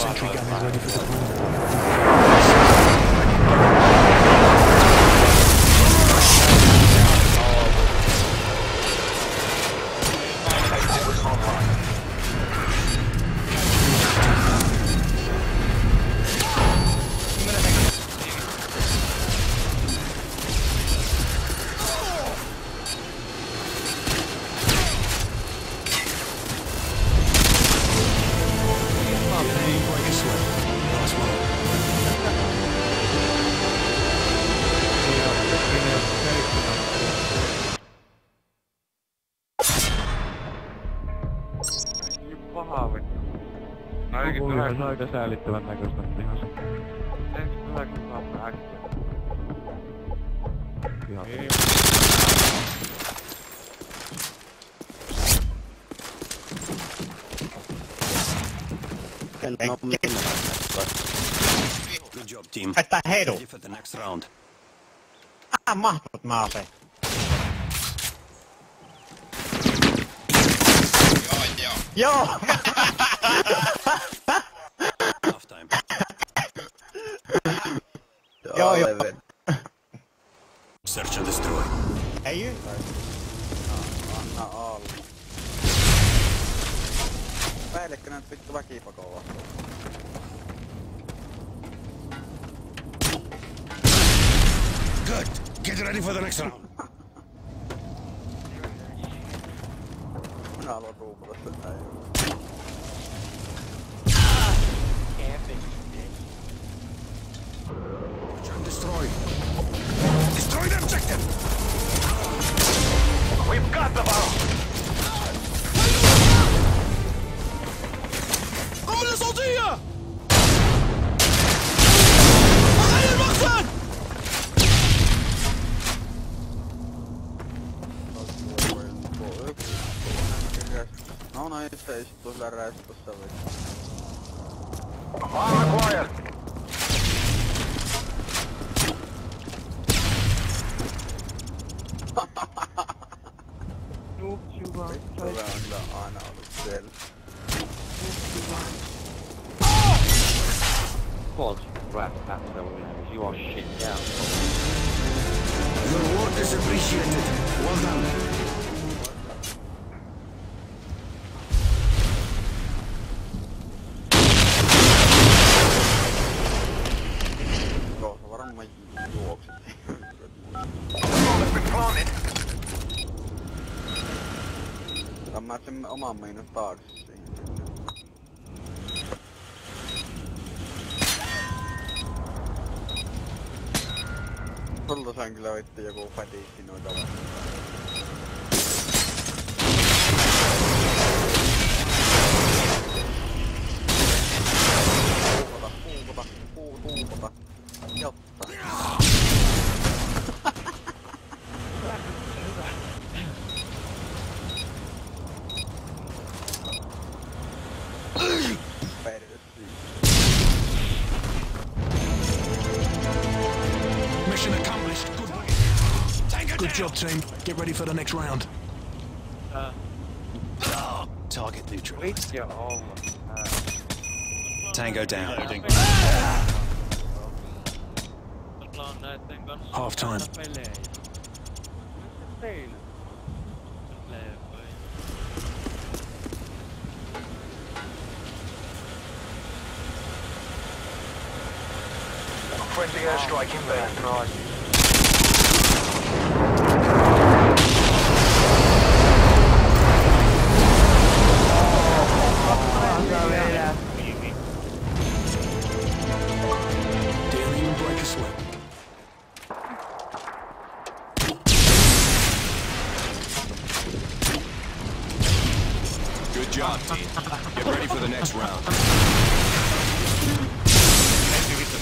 sentry gun is ready for deployment. pahaa vittu. No eikin tulee... Se on aika säällittävän näköistä, mutta ihan se. Eiks tulee kun saamme äkkiä? Ihan se. No, minä. Good job, team. Että hedu. For the next round. Ah, mahtut mä. Joo. Joo! Half time. Joo, joo. Leven. Search and destroy. Ei yhtään. Oh, Anna olla. Päällekkö nyt vittu väkipakolla? Good. Get ready for the next round. fala boa. Istuu sillä räistössä vittu. Bomb acquired! You are shit down. Your work is appreciated. Well done. mä juoksin. Otan oman miinun taakse siihen. Sulta sain kyllä vittu joku fatiikki noita vastaan. Good job, team. Get ready for the next round. Uh. Oh, target neutralized. Vittu olla. Tango down. Ollaan näitten kanssa Half time. pelejä. Teillä. Leffoja. Friendly airstrike inbound. Job, team. Get ready for the next round. Ensi vittu